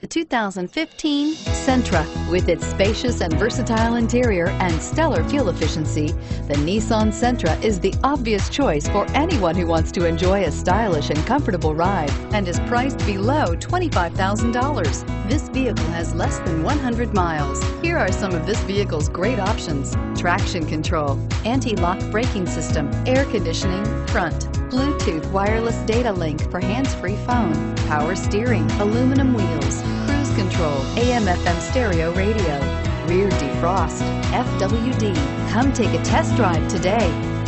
The 2015 Sentra. With its spacious and versatile interior and stellar fuel efficiency, the Nissan Sentra is the obvious choice for anyone who wants to enjoy a stylish and comfortable ride and is priced below $25,000. This vehicle has less than 100 miles. Here are some of this vehicle's great options. Traction control, anti-lock braking system, air conditioning, front, Bluetooth wireless data link for hands-free phone, power steering, aluminum wheels, cruise control, AM FM stereo radio, rear defrost, FWD. Come take a test drive today.